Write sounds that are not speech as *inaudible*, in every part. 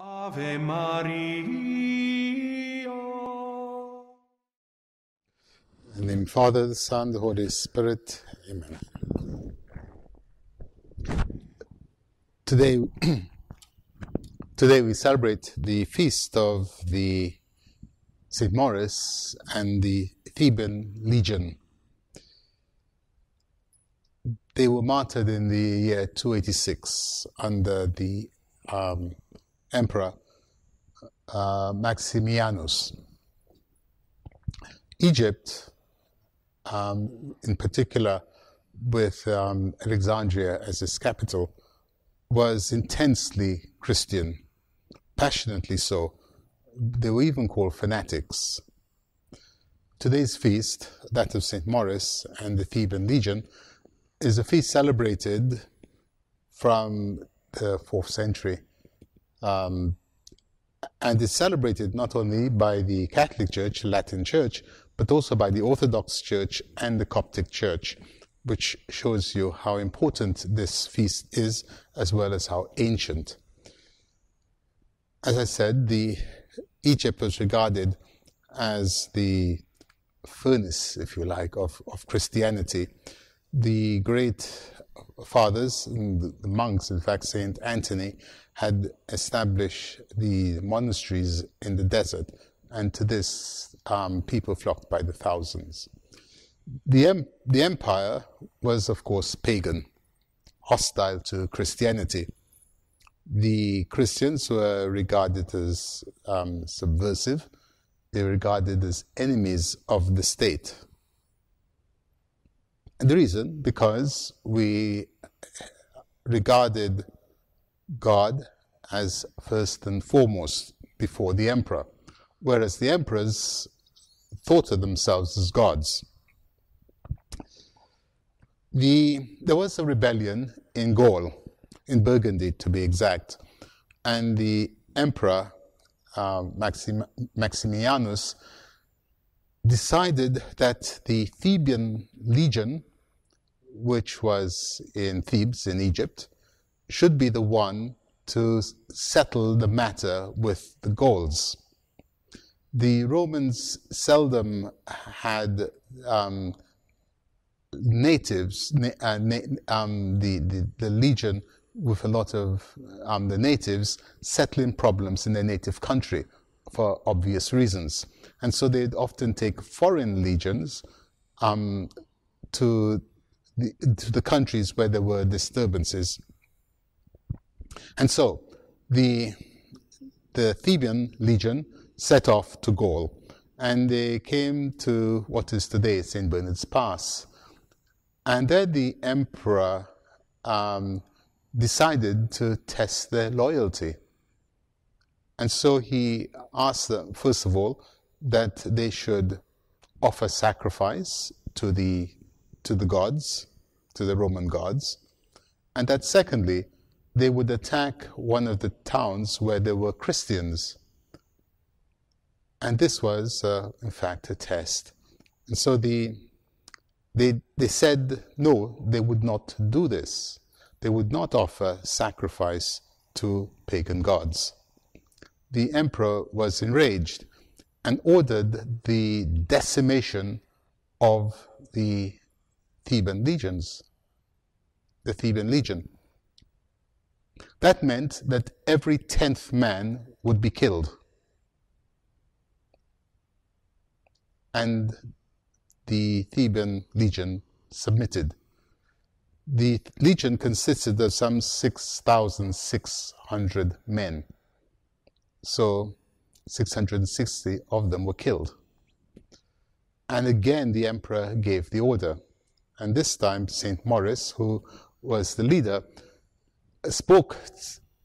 Ave Maria. In the name of the Father, the Son, the Holy Spirit. Amen. Today, *clears throat* today we celebrate the feast of the St. Maurice and the Theban Legion. They were martyred in the year 286 under the um, Emperor uh, Maximianus. Egypt, um, in particular, with um, Alexandria as its capital, was intensely Christian, passionately so. They were even called fanatics. Today's feast, that of St. Maurice and the Theban Legion, is a feast celebrated from the 4th century. Um, and is celebrated not only by the Catholic Church, Latin Church, but also by the Orthodox Church and the Coptic Church, which shows you how important this feast is, as well as how ancient. As I said, the Egypt was regarded as the furnace, if you like, of, of Christianity. The great fathers, the monks, in fact, Saint Anthony, had established the monasteries in the desert, and to this um, people flocked by the thousands. The, em- the empire was, of course, pagan, hostile to Christianity. The Christians were regarded as um, subversive, they were regarded as enemies of the state. And the reason, because we regarded God as first and foremost before the emperor, whereas the emperors thought of themselves as gods. The, there was a rebellion in Gaul, in Burgundy to be exact, and the emperor uh, Maxim, Maximianus decided that the Theban legion, which was in Thebes in Egypt, should be the one to settle the matter with the Gauls. The Romans seldom had um, natives, uh, na- um, the, the, the, legion with a lot of um, the natives settling problems in their native country for obvious reasons. And so they'd often take foreign legions um, to, the, to the countries where there were disturbances and so the, the Theban legion set off to Gaul and they came to what is today St. Bernard's Pass. And there the emperor um, decided to test their loyalty. And so he asked them, first of all, that they should offer sacrifice to the, to the gods, to the Roman gods, and that secondly, they would attack one of the towns where there were Christians. And this was, uh, in fact, a test. And so the, they, they said no, they would not do this. They would not offer sacrifice to pagan gods. The emperor was enraged and ordered the decimation of the Theban legions, the Theban legion. That meant that every tenth man would be killed. And the Theban legion submitted. The legion consisted of some 6,600 men. So 660 of them were killed. And again, the emperor gave the order. And this time, St. Maurice, who was the leader, spoke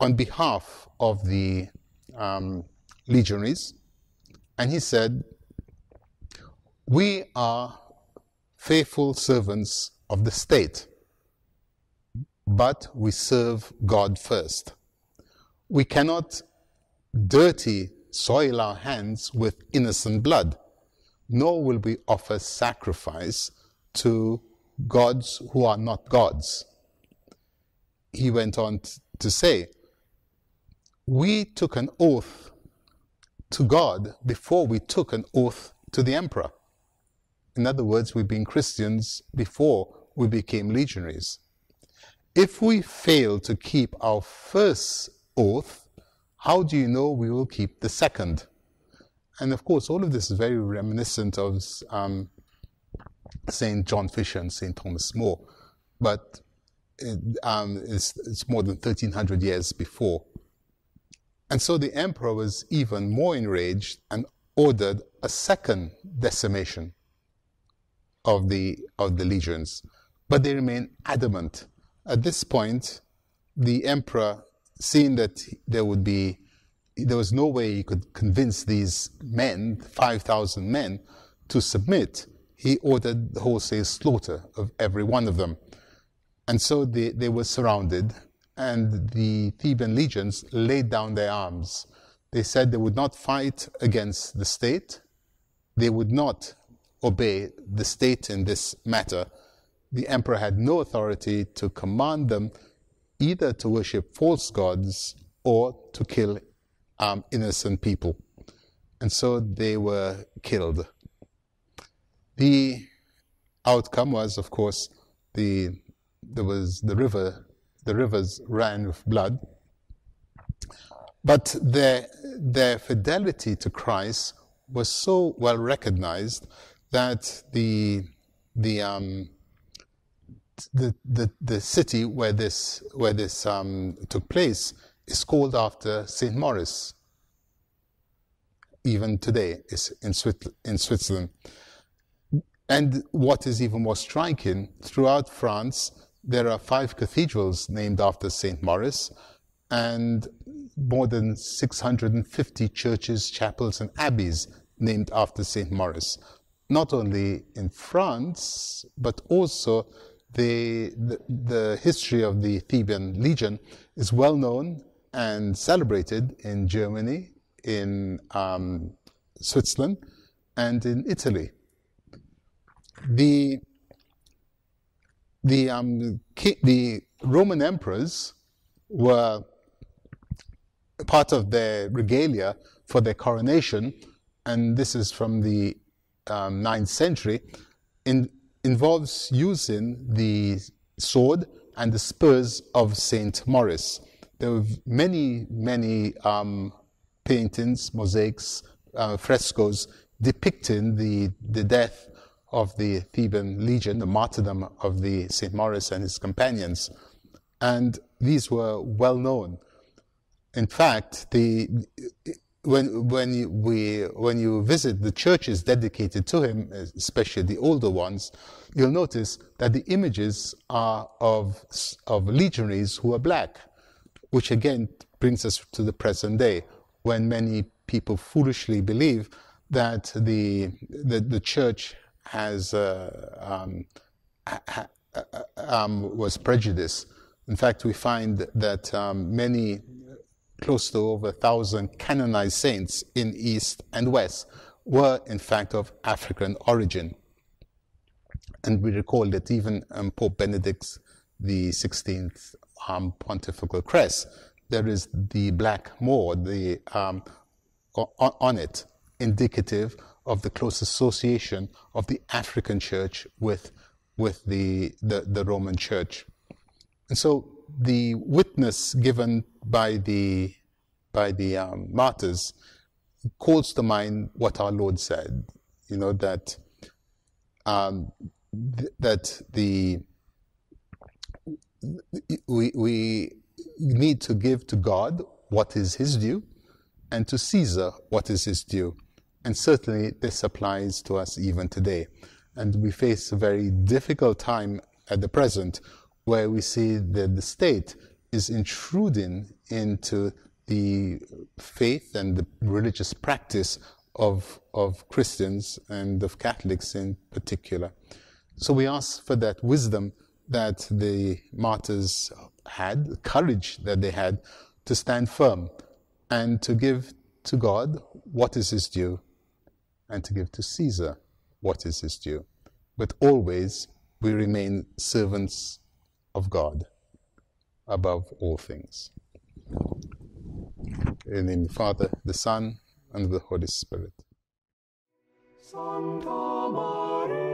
on behalf of the um, legionaries, and he said, We are faithful servants of the state, but we serve God first. We cannot dirty, soil our hands with innocent blood, nor will we offer sacrifice to gods who are not gods he went on to say, we took an oath to God before we took an oath to the emperor. In other words, we've been Christians before we became legionaries. If we fail to keep our first oath, how do you know we will keep the second? And of course, all of this is very reminiscent of um, St. John Fisher and St. Thomas More, but um, it's, it's more than 1300 years before. And so the emperor was even more enraged and ordered a second decimation of the, of the legions. But they remained adamant. At this point, the emperor, seeing that there would be, there was no way he could convince these men, 5,000 men, to submit, he ordered the wholesale slaughter of every one of them. And so they, they were surrounded, and the Theban legions laid down their arms. They said they would not fight against the state, they would not obey the state in this matter. The emperor had no authority to command them either to worship false gods or to kill um, innocent people. And so they were killed. The outcome was, of course, the there was the river, the rivers ran with blood. But their their fidelity to Christ was so well recognized that the the um, the, the the city where this where this um, took place is called after Saint Maurice. Even today, is in, in Switzerland. And what is even more striking, throughout France, there are five cathedrals named after St. Maurice and more than 650 churches, chapels, and abbeys named after St. Maurice. Not only in France, but also the, the, the history of the Theban Legion is well known and celebrated in Germany, in um, Switzerland, and in Italy the the um, the Roman emperors were part of their regalia for their coronation, and this is from the um, 9th century, in, involves using the sword and the spurs of Saint Maurice. There were many, many um, paintings, mosaics, uh, frescoes depicting the, the death of the Theban legion, the martyrdom of the St. Maurice and his companions. And these were well known. In fact, the, when, when, we, when you visit the churches dedicated to him, especially the older ones, you'll notice that the images are of, of legionaries who are black, which again brings us to the present day, when many people foolishly believe that the, the, the church has uh, um, ha, um, was prejudice. In fact, we find that um, many, close to over a thousand canonized saints in East and West were in fact of African origin. And we recall that even um, Pope Benedict the 16th um, pontifical crest, there is the black moor the, um, on, on it, indicative of the close association of the African church with, with the, the, the Roman church. And so the witness given by the, by the um, martyrs calls to mind what our Lord said, you know, that, um, th- that the, we, we need to give to God what is his due and to Caesar what is his due. And certainly this applies to us even today. And we face a very difficult time at the present where we see that the state is intruding into the faith and the religious practice of, of Christians and of Catholics in particular. So we ask for that wisdom that the martyrs had, the courage that they had to stand firm and to give to God what is his due and to give to Caesar what is his due. But always we remain servants of God above all things. In the name of the Father, the Son, and the Holy Spirit. Santa Maria,